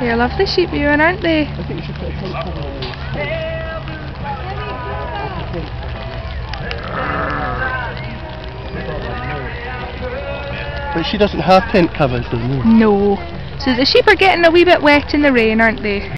They're lovely sheep viewing, aren't they? I think you should put a. But she doesn't have tent covers, does she? No. So the sheep are getting a wee bit wet in the rain, aren't they?